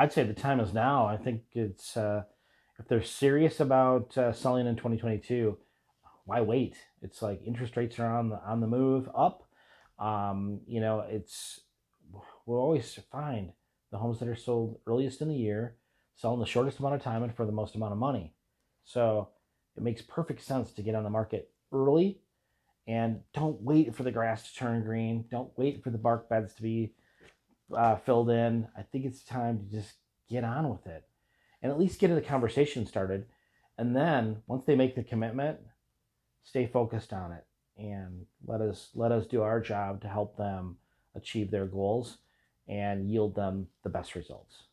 I'd say the time is now. I think it's uh, if they're serious about uh, selling in 2022, why wait? It's like interest rates are on the on the move up. Um, you know, it's we'll always find the homes that are sold earliest in the year, selling the shortest amount of time and for the most amount of money. So it makes perfect sense to get on the market early and don't wait for the grass to turn green. Don't wait for the bark beds to be uh, filled in. I think it's time to just get on with it and at least get the conversation started. And then once they make the commitment, stay focused on it and let us let us do our job to help them achieve their goals and yield them the best results.